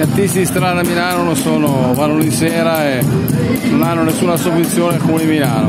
gli artisti di strada a Milano non sono, vanno di sera e non hanno nessuna sovvenzione al Comune di Milano.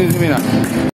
네, 있습니다.